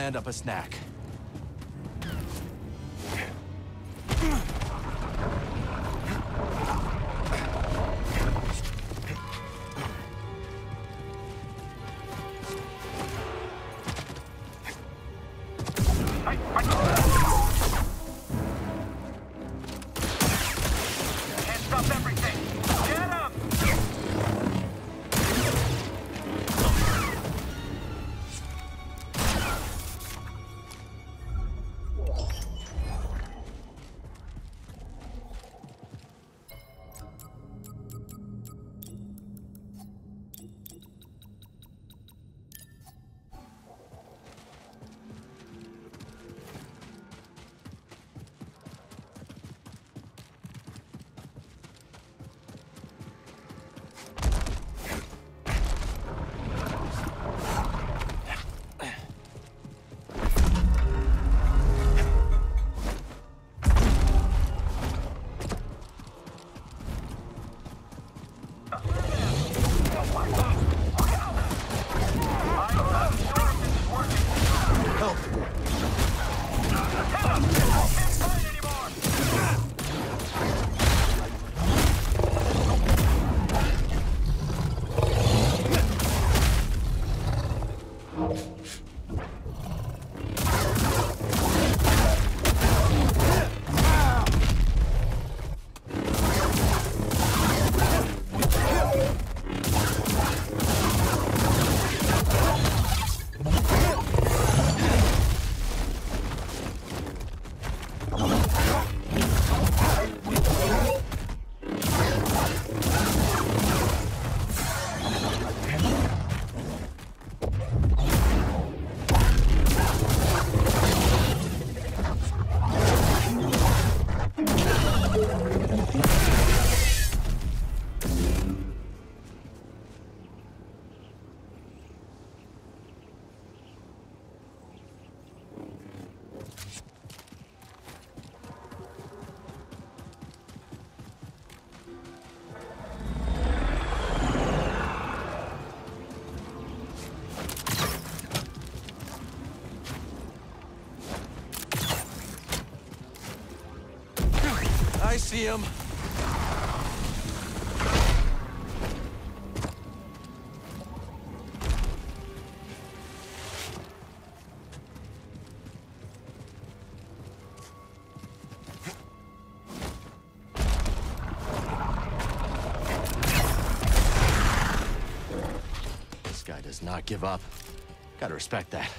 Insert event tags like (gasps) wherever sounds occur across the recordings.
gonna end up a snack. see him. This guy does not give up. Gotta respect that.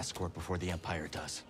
escort before the Empire does.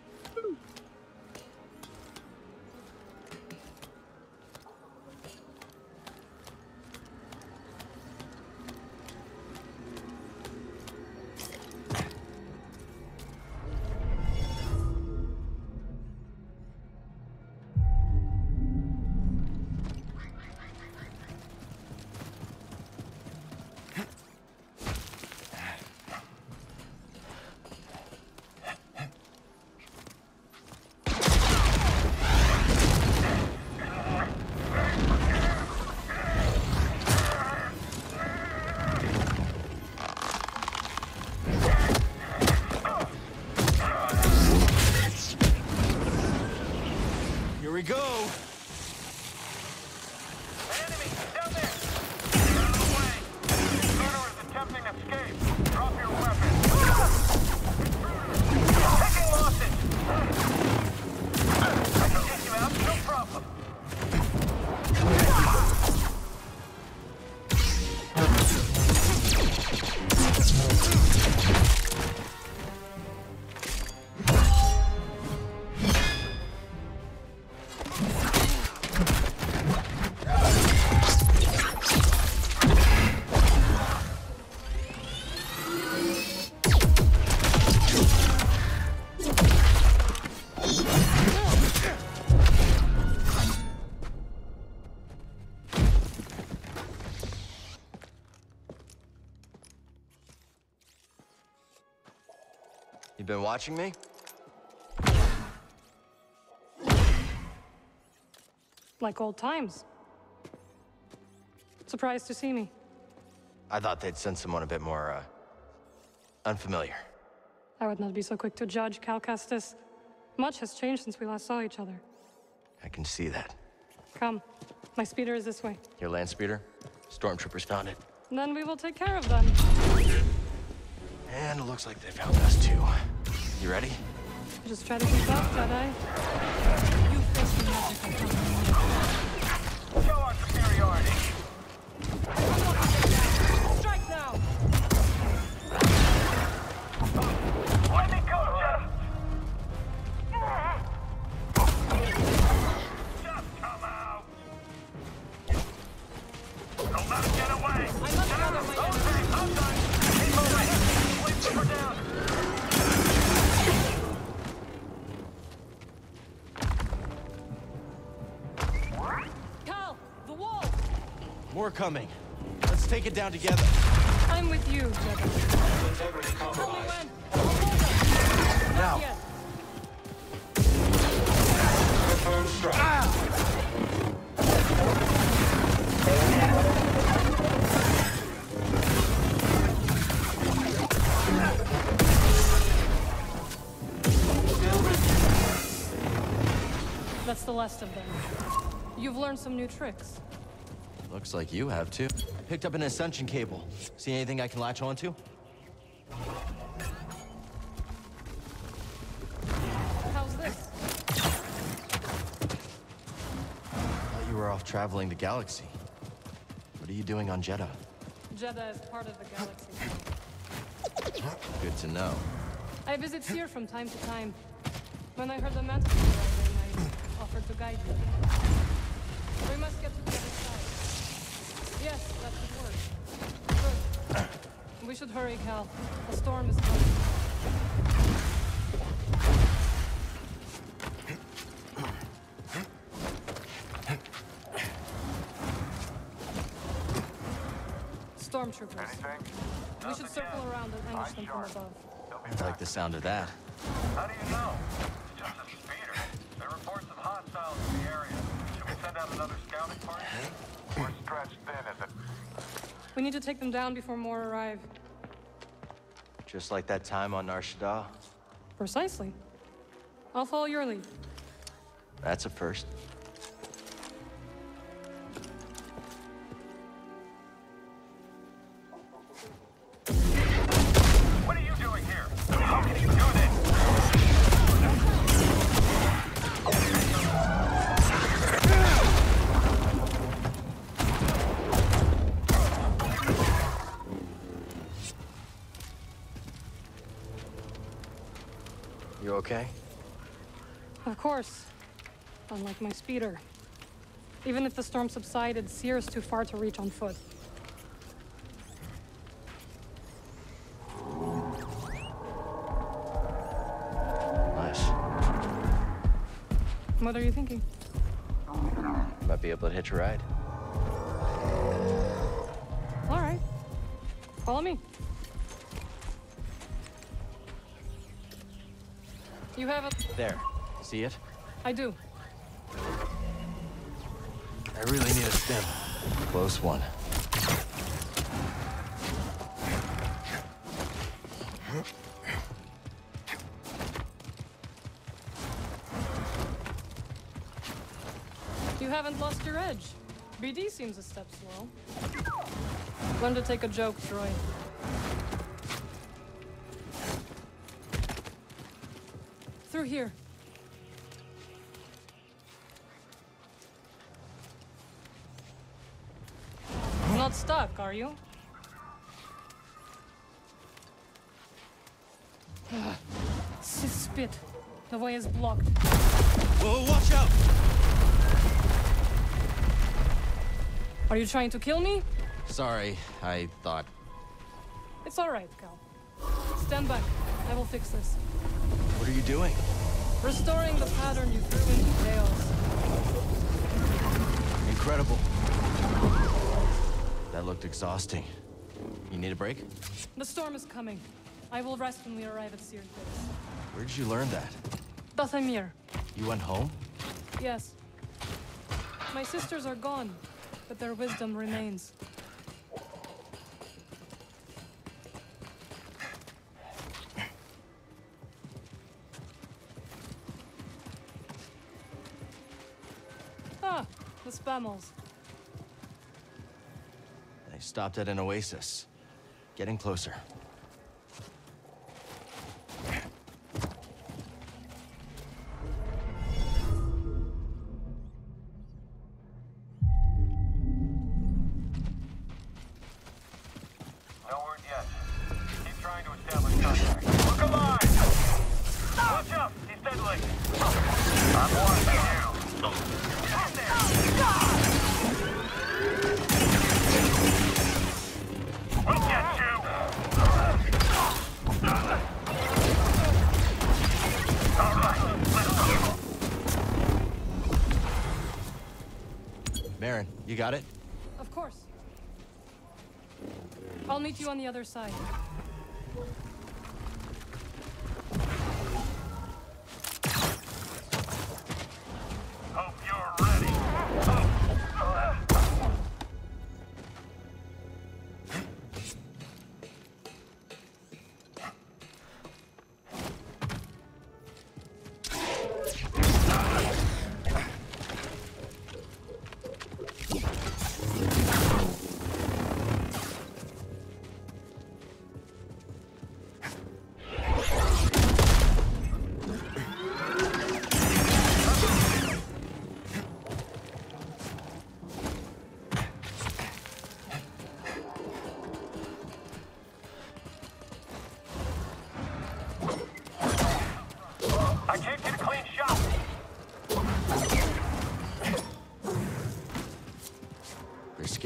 Watching me? Like old times. Surprised to see me. I thought they'd send someone a bit more, uh, unfamiliar. I would not be so quick to judge, Cal Kestis. Much has changed since we last saw each other. I can see that. Come. My speeder is this way. Your land speeder? Stormtroopers found it. Then we will take care of them. And it looks like they found us too. You ready? Just try to keep up, Jedi. You face the coming. Let's take it down together. I'm with you, Jedi. Tell me when. I'll hold them. Now. Not. That's the last of them. You've learned some new tricks. Looks like you have too. Picked up an ascension cable. See anything I can latch onto? How's this? Thought you were off traveling the galaxy. What are you doing on Jedha? Jedha is part of the galaxy. Good to know. I visit here from time to time. When I heard the arriving, I offered to guide you. We must get to the other side. Yes, that should work. Good. We should hurry, Cal. A storm is coming. Stormtroopers. Anything? We should circle around and ambush them from above. I like the sound of that. How do you know? It's just a speeder. There are reports of hostiles in the area. Should we send out another scouting party? We're stretched thin as it. We need to take them down before more arrive. Just like that time on Nar Shaddaa. Precisely. I'll follow your lead. That's a first. My speeder. Even if the storm subsided, Cere is too far to reach on foot. Nice. What are you thinking? Might be able to hitch a ride. All right. Follow me. You have a... There. See it? I do. Close one. You haven't lost your edge. BD seems a step slow. Learn to take a joke, Troy. Through here. Are you? Sith spit. The way is blocked. Whoa, watch out! Are you trying to kill me? Sorry, I thought. It's all right, Cal. Stand back. I will fix this. What are you doing? Restoring the pattern you threw into chaos. Incredible. That looked exhausting. You need a break? The storm is coming. I will rest when we arrive at base. Where did you learn that? Dathomir. You went home? Yes. My sisters are gone, but their wisdom remains. Ah, the Spamels. Stopped at an oasis. Getting closer. The other side.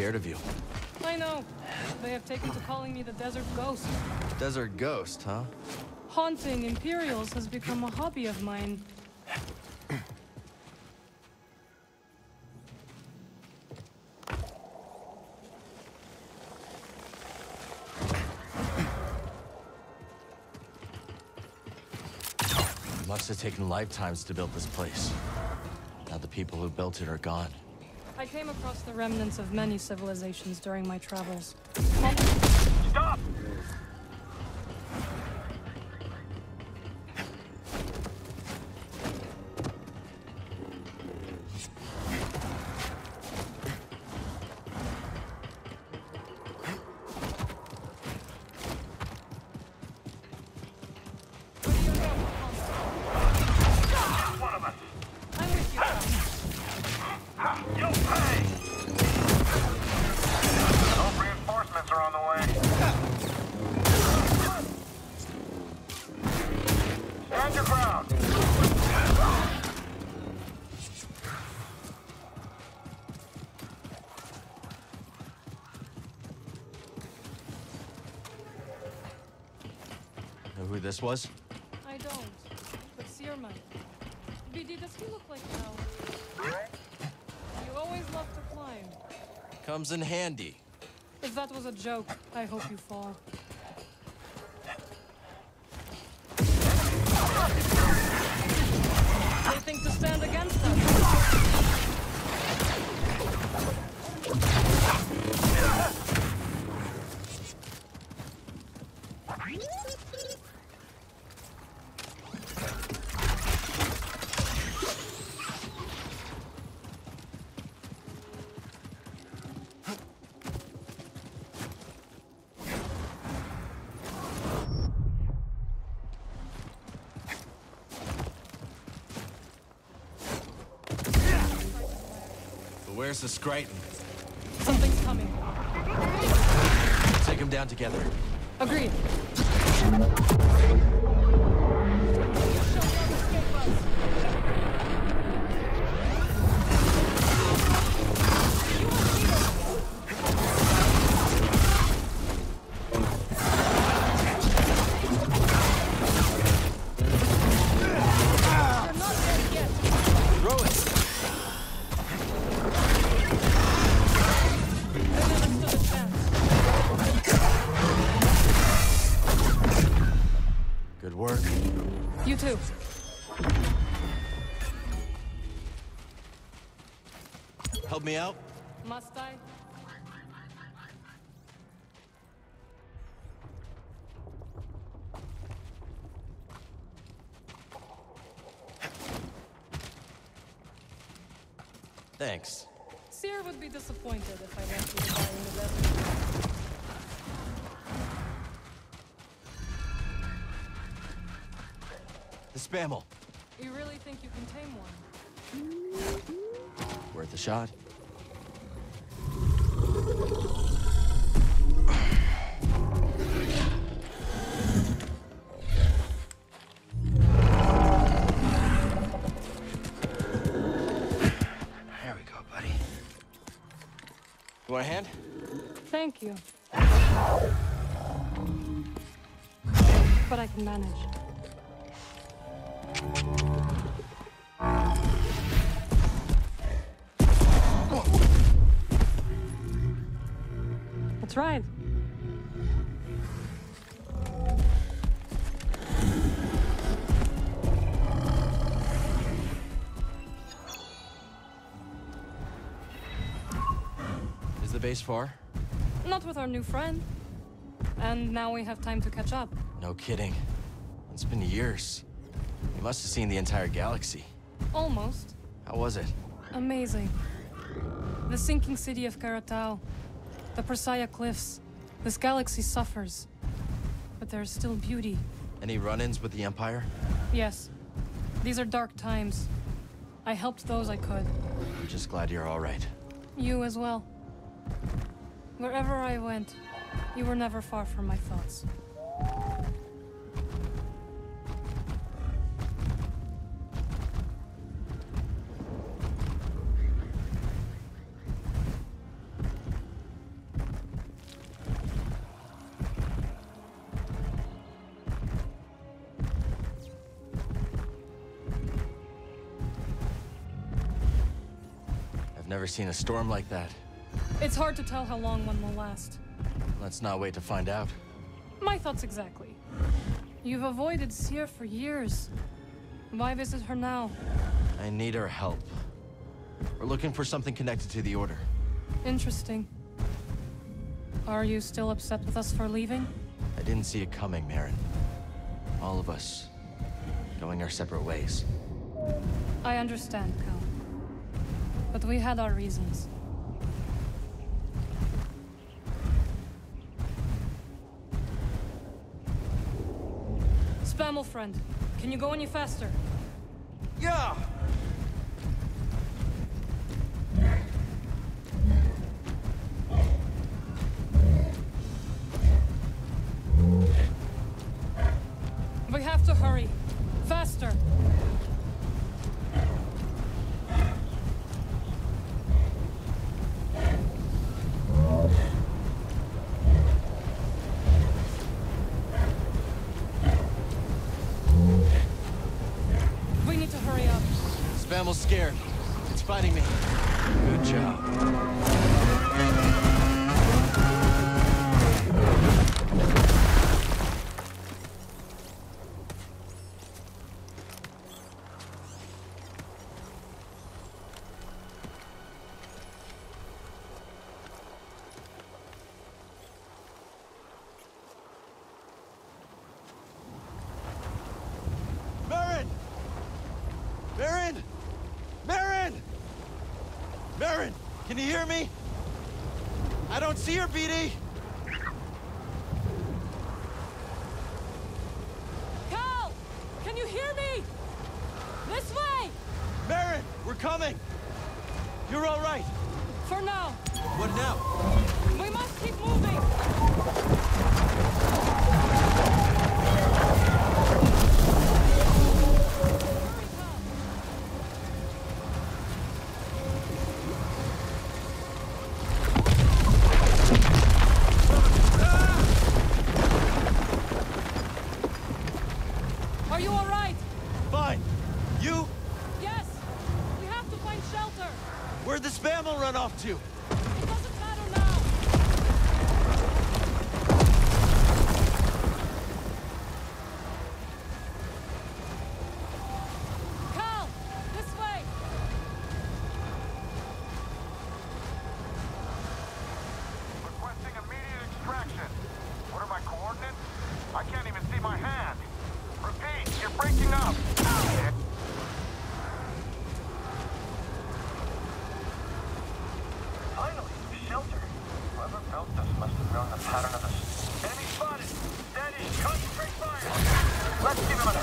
Scared of you. I know. They have taken to calling me the Desert Ghost. Desert ghost, huh? Haunting Imperials has become a hobby of mine. It must have taken lifetimes to build this place. Now the people who built it are gone. I came across the remnants of many civilizations during my travels. This was? I don't. But might. BD, does he look like Hal? You always love to climb. Comes in handy. If that was a joke, I hope you fall. But where's the Skriton? Something's coming. Take them down together. Agreed. Work. You too. Help me out? Must I? Thanks. Cere would be disappointed if I left you to in the desert. The Spamel. You really think you can tame one? Worth a shot. There we go, buddy. You want a hand? Thank you. But I can manage. That's right. Is the base far? Not with our new friend. And now we have time to catch up. No kidding. It's been years. You must have seen the entire galaxy. Almost. How was it? Amazing. The sinking city of Karatao. The Persaya Cliffs. This galaxy suffers. But there's still beauty. Any run-ins with the Empire? Yes. These are dark times. I helped those I could. I'm just glad you're all right. You as well. Wherever I went, you were never far from my thoughts. Never seen a storm like that. It's hard to tell how long one will last. Let's not wait to find out. My thoughts exactly. You've avoided Cere for years. Why visit her now? I need her help. We're looking for something connected to the Order. Interesting. Are you still upset with us for leaving? I didn't see it coming, Merrin. All of us going our separate ways. I understand, Cal. But we had our reasons. Spamel friend, can you go any faster? Yeah! Scared. You hear me? I don't see her, BD! Let's give him a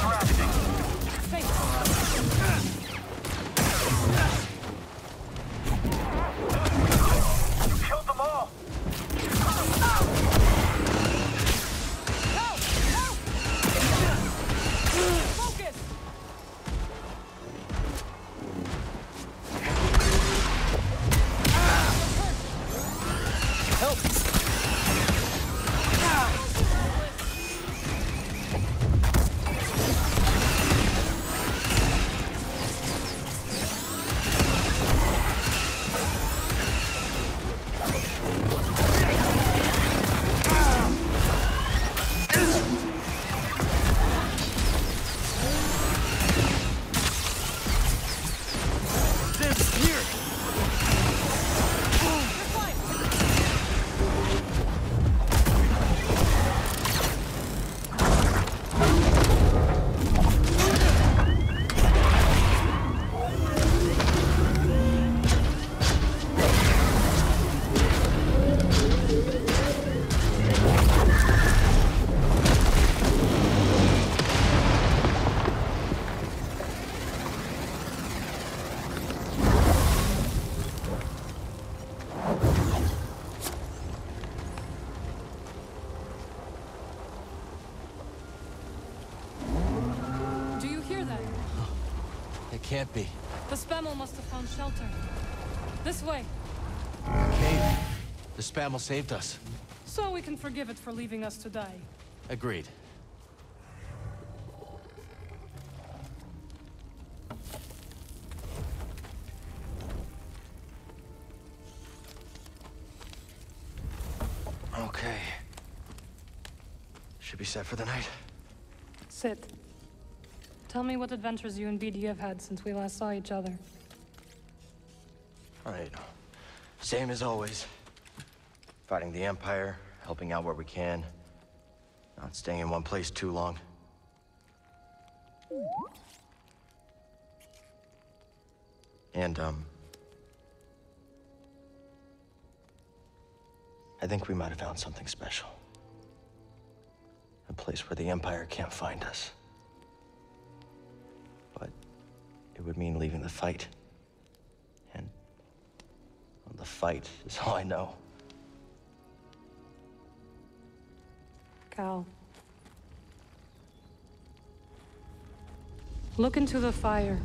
can't be. The Spamel must have found shelter. This way, Cave. The Spamel saved us. so we can forgive it for leaving us to die. Agreed. Okay. Should be set for the night. Sit. Tell me what adventures you and BD have had since we last saw each other. All right. Same as always. Fighting the Empire, helping out where we can. Not staying in one place too long. And, um... I think we might have found something special. A place where the Empire can't find us. It would mean leaving the fight. And the fight is all I know. Cal. Look into the fire.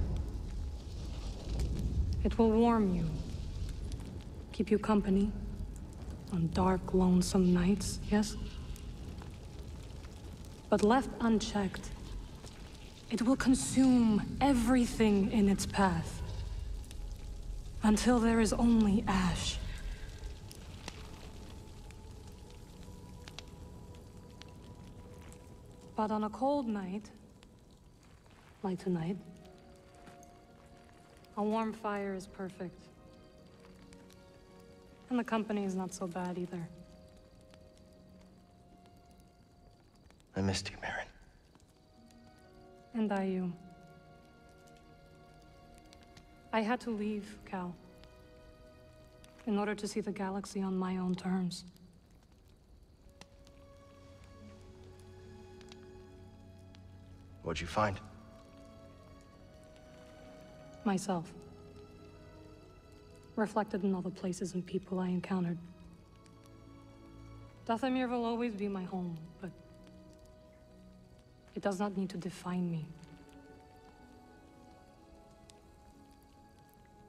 It will warm you. Keep you company. On dark, lonesome nights, yes? But left unchecked, it will consume everything in its path. Until there is only ash. But on a cold night, like tonight, a warm fire is perfect. And the company is not so bad either. I missed you, Merrin. And I you. I had to leave, Cal. In order to see the galaxy on my own terms. What'd you find? Myself. Reflected in all the places and people I encountered. Dathomir will always be my home, but it does not need to define me.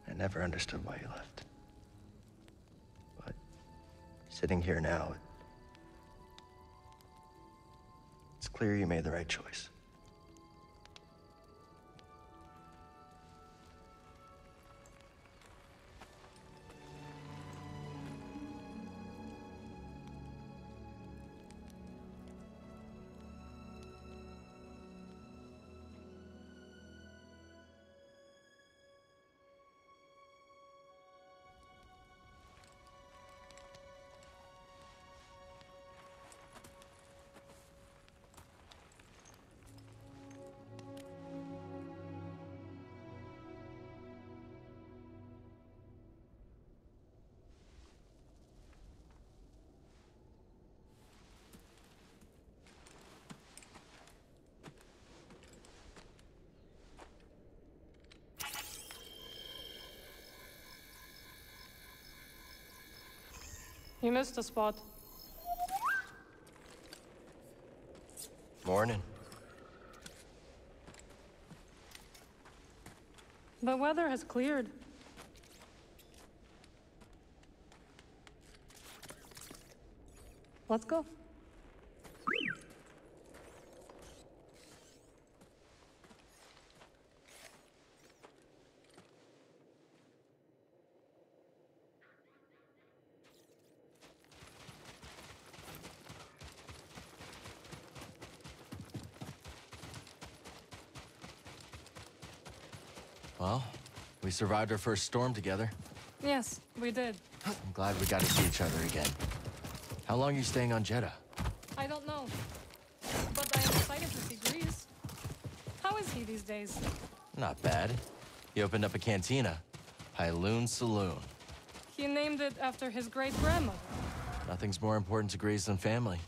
I never understood why you left. But sitting here now, it's clear you made the right choice. You missed a spot. Morning. The weather has cleared. Let's go. Well, we survived our first storm together. Yes, we did. I'm glad we got to see each other again. How long are you staying on Jedha? I don't know. But I am excited to see Greez. How is he these days? Not bad. He opened up a cantina. Pyloon Saloon. He named it after his great grandmother. Nothing's more important to Greez than family.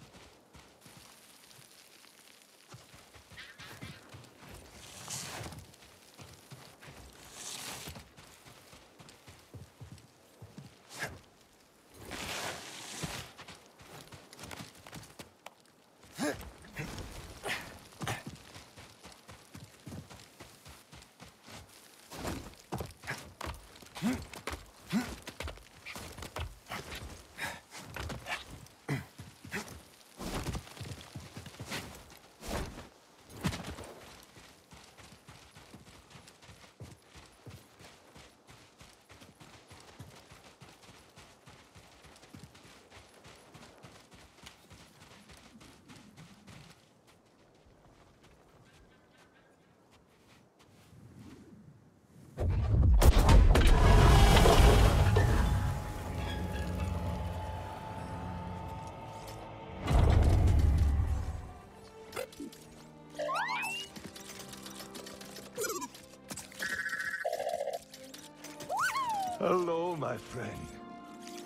Hello, my friend.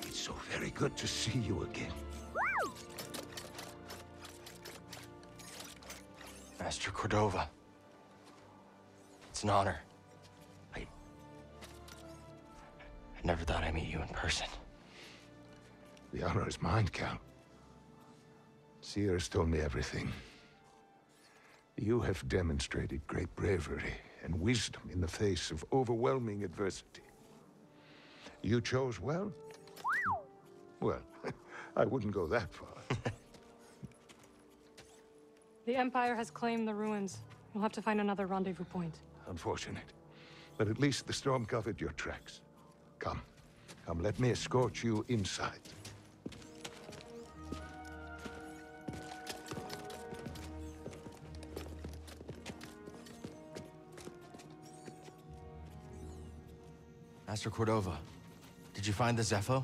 It's so very good to see you again. Master Cordova. It's an honor. I... I never thought I'd meet you in person. The honor is mine, Cal. Cere's told me everything. You have demonstrated great bravery and wisdom in the face of overwhelming adversity. You chose well? Well, (laughs) I wouldn't go that far. (laughs) The Empire has claimed the ruins. We'll have to find another rendezvous point. Unfortunate. But at least the storm covered your tracks. Come. Come, let me escort you inside. Master Cordova, did you find the Zeffo?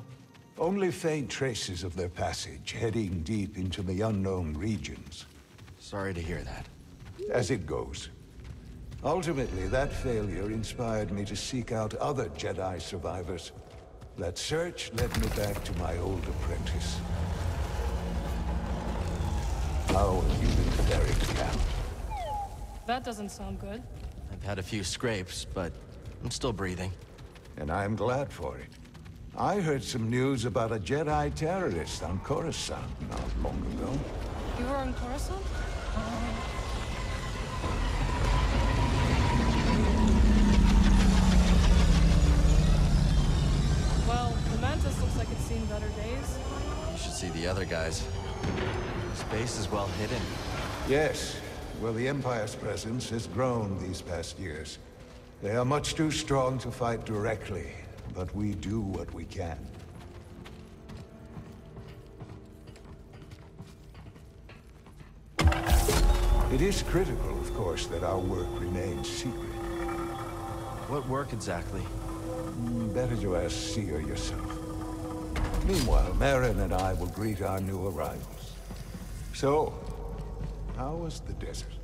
Only faint traces of their passage, heading deep into the unknown regions. Sorry to hear that. As it goes. Ultimately, that failure inspired me to seek out other Jedi survivors. That search led me back to my old apprentice. How have you been faring, Cal? That doesn't sound good. I've had a few scrapes, but I'm still breathing. And I'm glad for it. I heard some news about a Jedi terrorist on Coruscant not long ago. You were on Coruscant? Um, well, the Mantis looks like it's seen better days. You should see the other guys. Space is well hidden. Yes. Well, the Empire's presence has grown these past years. They are much too strong to fight directly, but we do what we can. It is critical, of course, that our work remains secret. What work exactly? Mm, Better to ask Cere yourself. Meanwhile, Merrin and I will greet our new arrivals. So, how was the desert?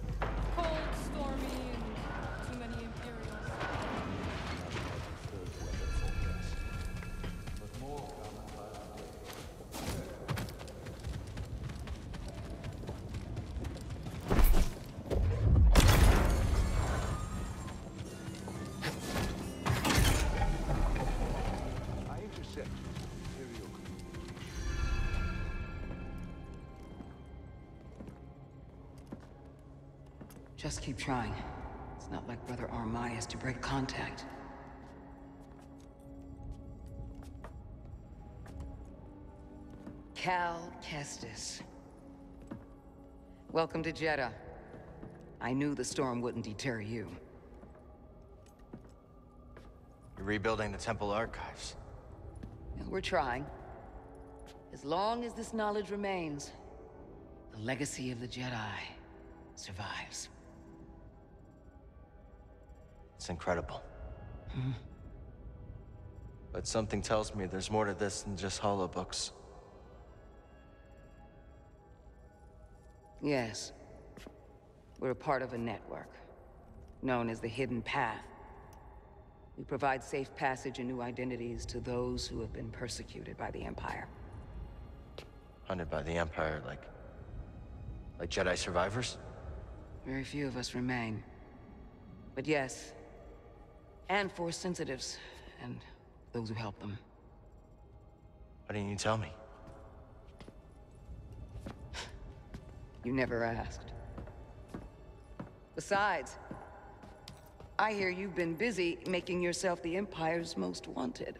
Kestis. Welcome to Jedha. I knew the storm wouldn't deter you. You're rebuilding the temple archives. We're trying. As long as this knowledge remains, the legacy of the Jedi survives. It's incredible. Hmm. But something tells me there's more to this than just holobooks. Yes. We're a part of a network, known as the Hidden Path. We provide safe passage and new identities to those who have been persecuted by the Empire. Hunted by the Empire, like... Like Jedi survivors? Very few of us remain. But yes, and Force sensitives, and those who help them. Why didn't you tell me? You never asked. Besides, I hear you've been busy making yourself the Empire's most wanted.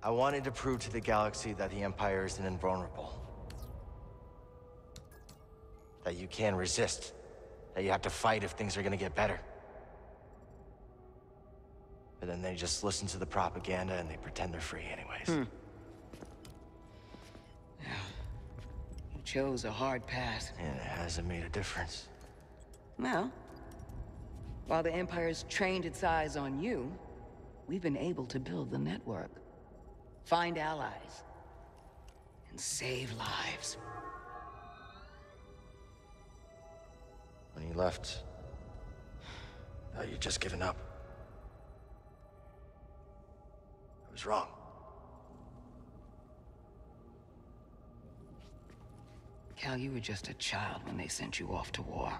I wanted to prove to the galaxy that the Empire isn't invulnerable. That you can resist. That you have to fight if things are gonna get better. But then they just listen to the propaganda and they pretend they're free anyways. You chose a hard path. And it hasn't made a difference. Well, while the Empire's trained its eyes on you, we've been able to build the network. Find allies. And save lives. When you left, I thought you'd just given up. I was wrong. Cal, you were just a child when they sent you off to war.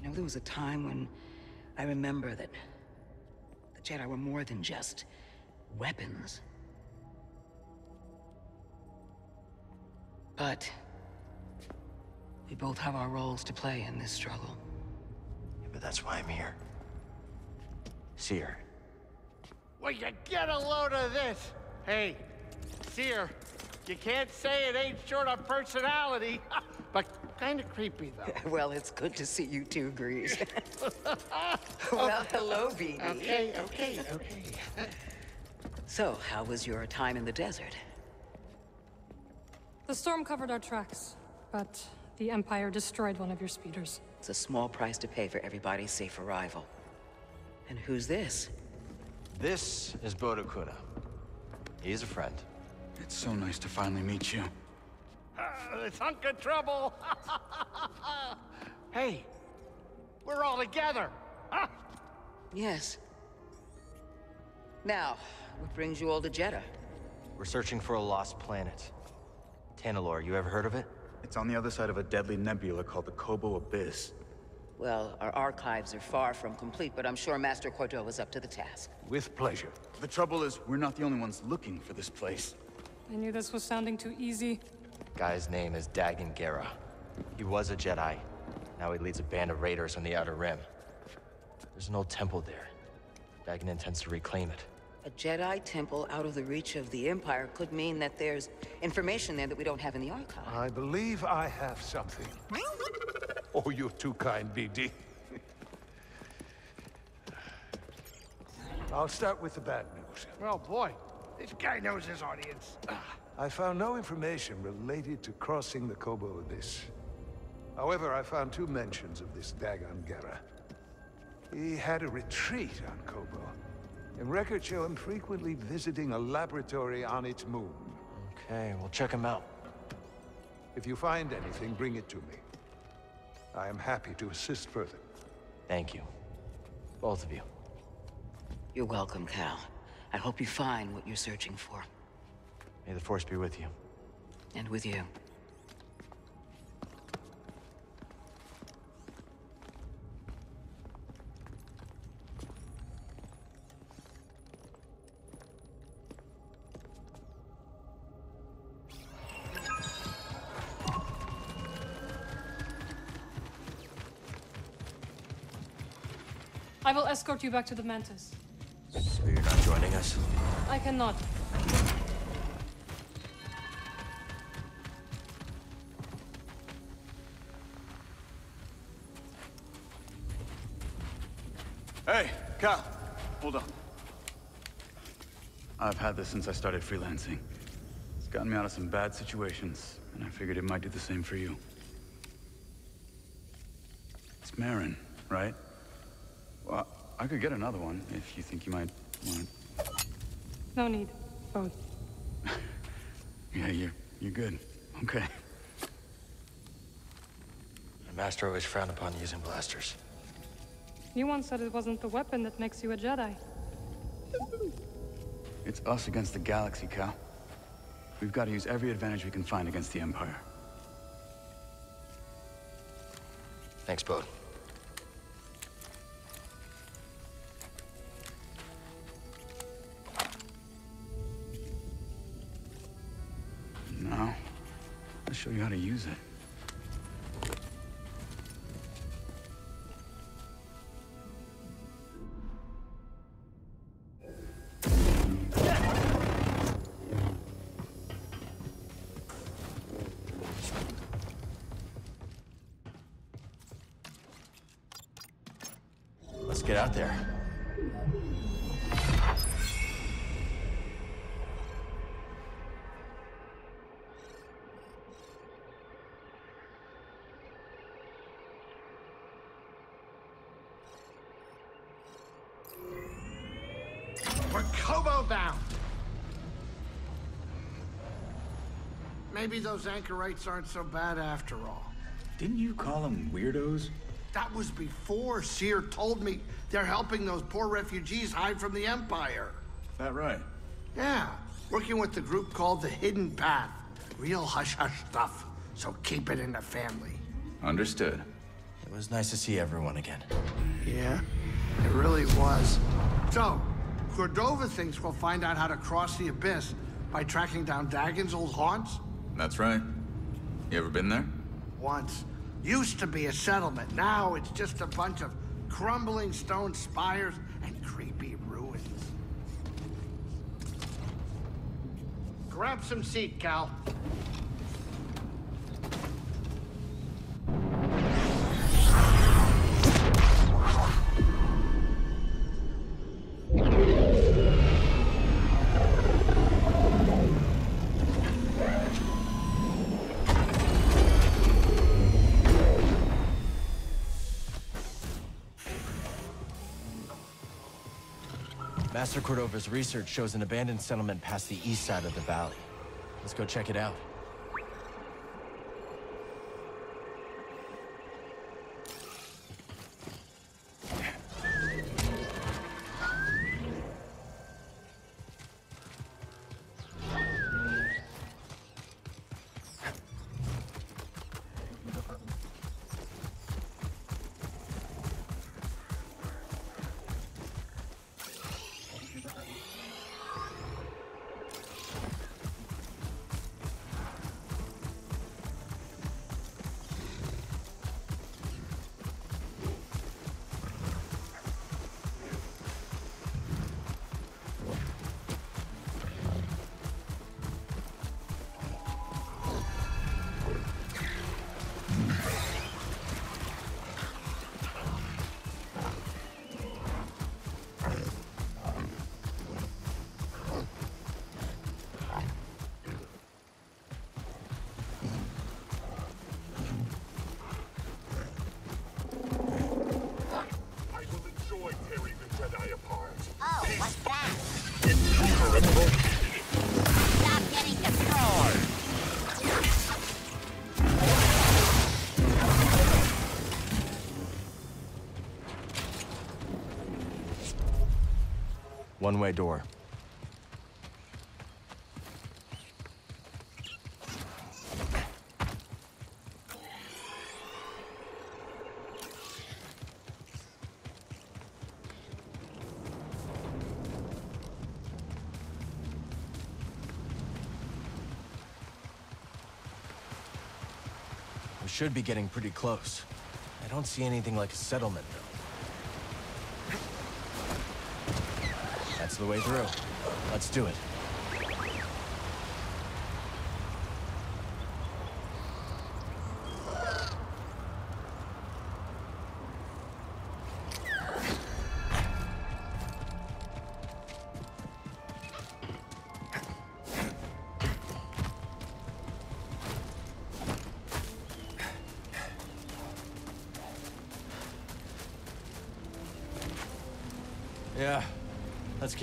You know, there was a time when I remember that the Jedi were more than just weapons. But we both have our roles to play in this struggle. Yeah, but that's why I'm here. Cere. Will you get a load of this? Hey, Cere, you can't say it ain't short of personality, (laughs) but kind of creepy though. (laughs) well, it's good to see you two, Greez. (laughs) well, hello, BD. Okay, okay, okay. So, how was your time in the desert? The storm covered our tracks, but the Empire destroyed one of your speeders. It's a small price to pay for everybody's safe arrival. And who's this? This is Bode Akuna. He's a friend. It's so nice to finally meet you. Uh, this hunk of trouble. (laughs) hey, we're all together. Huh? Yes. Now, what brings you all to Jedha? We're searching for a lost planet. Tanalorr, you ever heard of it? It's on the other side of a deadly nebula called the Koboh Abyss. Well, our archives are far from complete, but I'm sure Master Cordova's up to the task. With pleasure. The trouble is, we're not the only ones looking for this place. I knew this was sounding too easy. Guy's name is Dagan Gera. He was a Jedi. Now he leads a band of raiders on the Outer Rim. There's an old temple there. Dagan intends to reclaim it. A Jedi temple out of the reach of the Empire could mean that there's information there that we don't have in the archive. I believe I have something. Oh, you're too kind, BD. I'll start with the bad news. Well, boy, this guy knows his audience. I found no information related to crossing the Koboh Abyss. However, I found two mentions of this Dagan Gera. He had a retreat on Koboh, and records show him frequently visiting a laboratory on its moon. Okay, we'll check him out. If you find anything, bring it to me. I am happy to assist further. Thank you. Both of you. You're welcome, Cal. I hope you find what you're searching for. May the Force be with you. And with you. I will escort you back to the Mantis. So you're not joining us? I cannot. Hey, Cal, hold on. I've had this since I started freelancing. It's gotten me out of some bad situations, and I figured it might do the same for you. It's Merrin, right? Well, I could get another one if you think you might want No need. Both. (laughs) Yeah, you're, you're good. Okay. The Master always frowned upon using blasters. You once said it wasn't the weapon that makes you a Jedi. It's us against the galaxy, Cal. We've got to use every advantage we can find against the Empire. Thanks, Bode. Show you how to use it. Let's get out there. Maybe those anchorites aren't so bad after all. Didn't you call them weirdos? That was before Cere told me they're helping those poor refugees hide from the Empire. Is that right? Yeah, working with the group called the Hidden Path. Real hush-hush stuff, so keep it in the family. Understood. It was nice to see everyone again. Yeah, it really was. So, Cordova thinks we'll find out how to cross the Abyss by tracking down Dagan's old haunts? That's right. You ever been there? Once. Used to be a settlement. Now it's just a bunch of crumbling stone spires and creepy ruins. Grab some seat, Cal. Master Cordova's research shows an abandoned settlement past the east side of the valley. Let's go check it out. One-way door. We should be getting pretty close. I don't see anything like a settlement, though. That's the way through. Let's do it.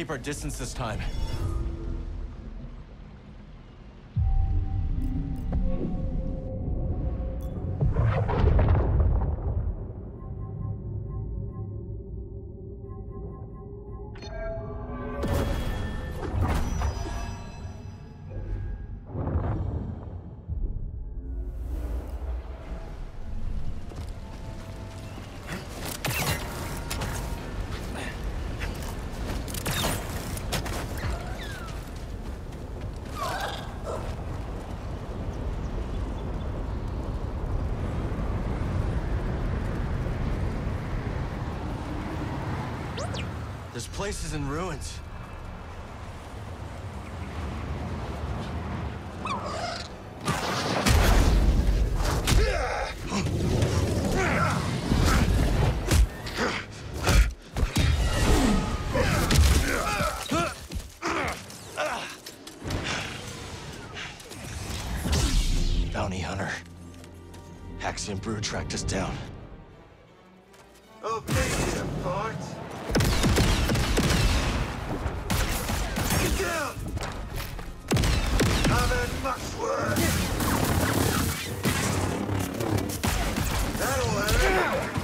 Keep our distance this time. Is in ruins. Bounty hunter. Haxion Brood tracked us down. I'll pay you That'll hurt.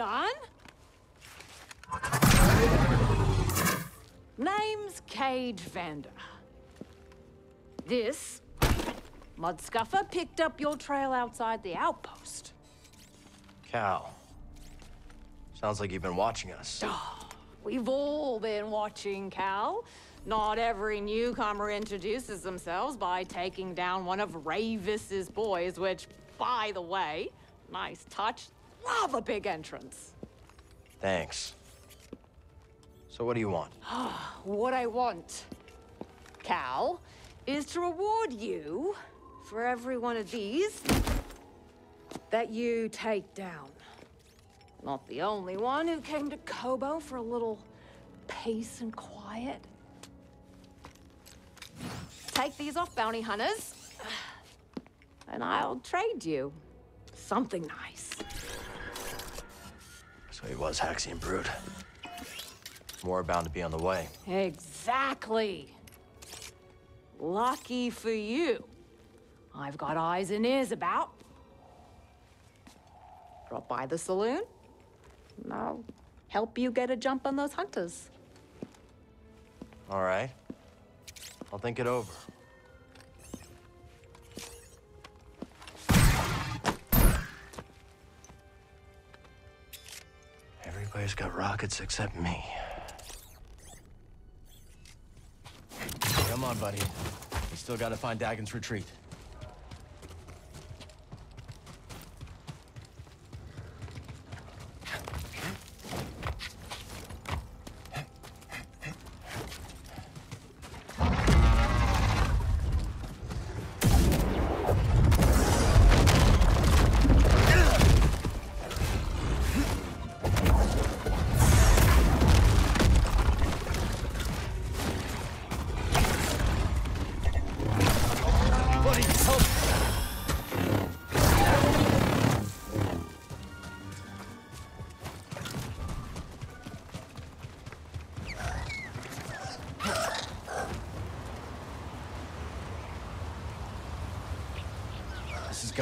Done. Name's Caij Vanda. This Mudscuffer picked up your trail outside the outpost. Cal. Sounds like you've been watching us. Ah, we've all been watching Cal. Not every newcomer introduces themselves by taking down one of Rayvis's boys, which, by the way, nice touch. Love a big entrance. Thanks. So what do you want? (gasps) What I want, Cal, is to reward you for every one of these that you take down. Not the only one who came to Koboh for a little peace and quiet. Take these off, bounty hunters, and I'll trade you something nice. So he was Haxion Brood. More bound to be on the way. Exactly. Lucky for you. I've got eyes and ears about. Drop by the saloon, and I'll help you get a jump on those hunters. All right. I'll think it over. Everybody's got rockets except me. Come on, buddy. We still gotta find Dagan's retreat.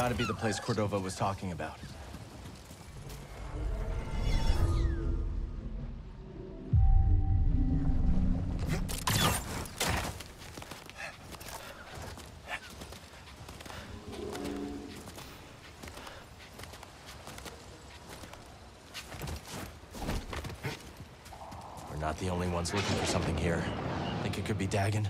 Has got to be the place Cordova was talking about. We're not the only ones looking for something here. Think it could be Dagan?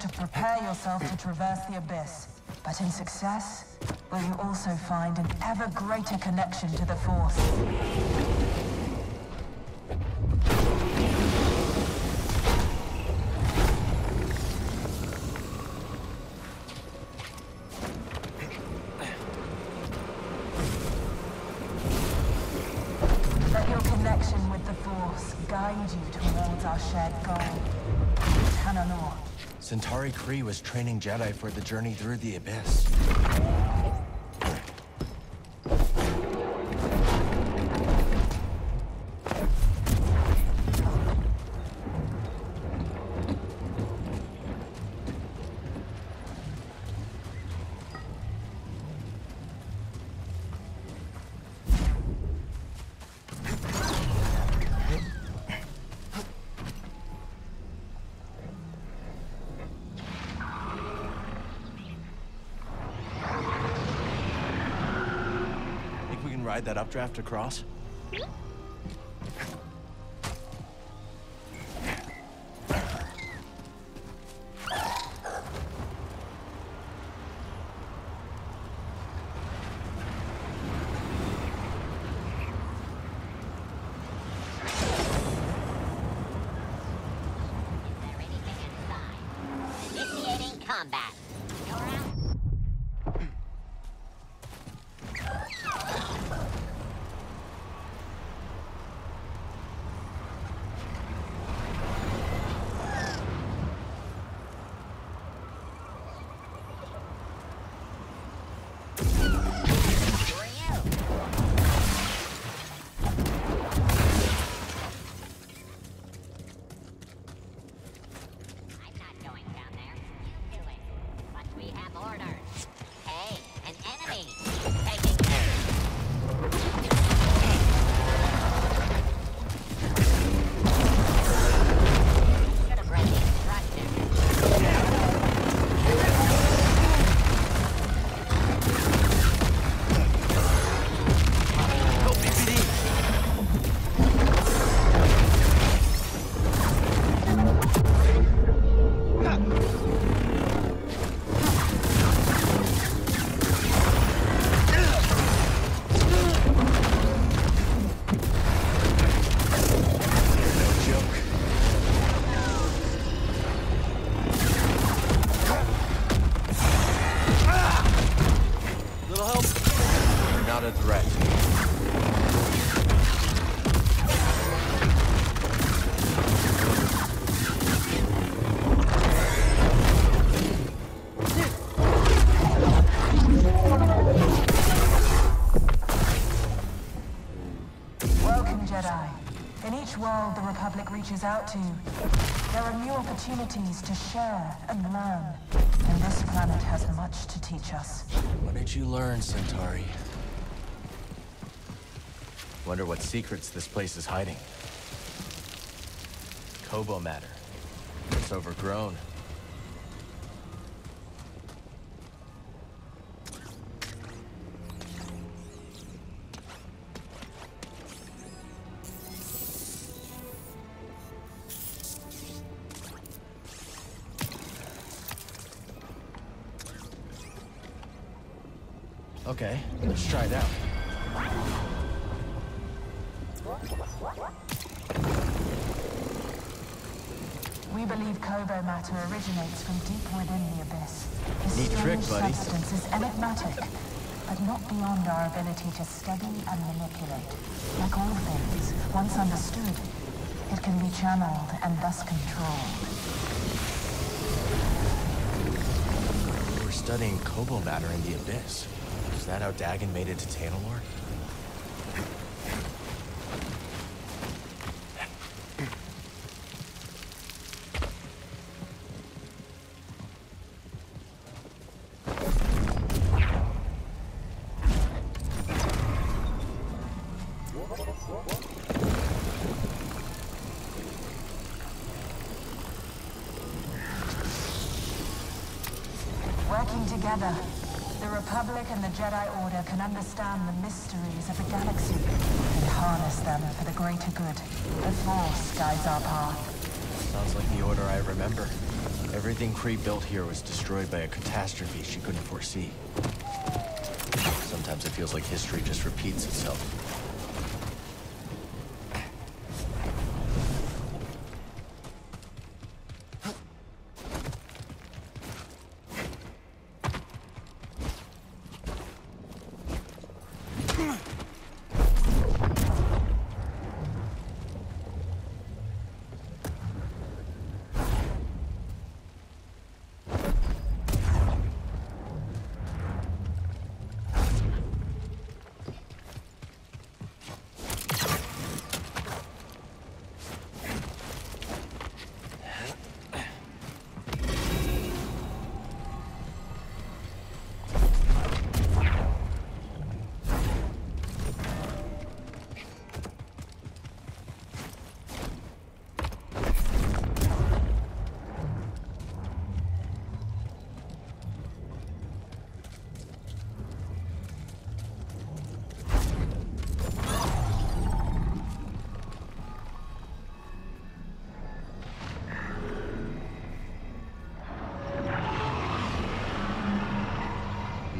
To prepare yourself to traverse the Abyss. But in success, will you also find an ever greater connection to the Force? 3 was training Jedi for the journey through the Abyss. Ride that updraft across? Reaches out to, there are new opportunities to share and learn. And this planet has much to teach us. What did you learn, Santari? Wonder what secrets this place is hiding. Koboh matter. It's overgrown. Channeled and thus controlled. We're studying Koboh matter in the Abyss. Is that how Dagan made it to Tanalorr? Together, the Republic and the Jedi Order can understand the mysteries of the galaxy and harness them for the greater good. The Force guides our path. Sounds like the order I remember. Everything Khri built here was destroyed by a catastrophe she couldn't foresee. Sometimes it feels like history just repeats itself.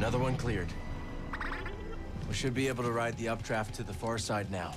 Another one cleared. We should be able to ride the updraft to the far side now.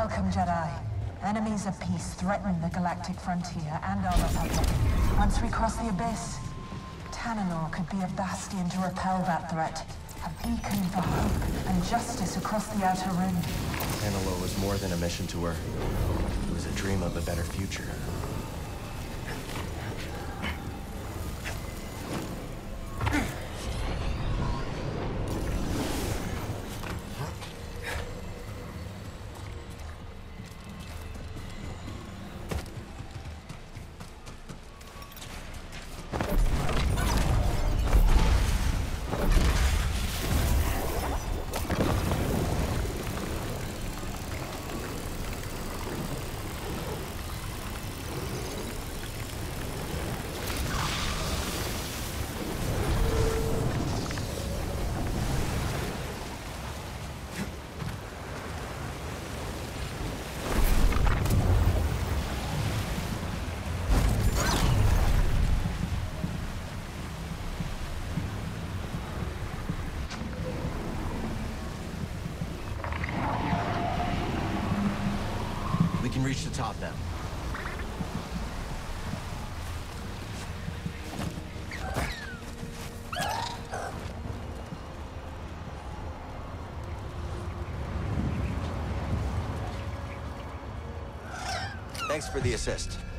Welcome, Jedi. Enemies of peace threaten the galactic frontier and our Republic. Once we cross the Abyss, Tanalorr could be a bastion to repel that threat. A beacon for hope and justice across the Outer Rim. Tanalorr was more than a mission to her. It was a dream of a better future. Thanks for the assist.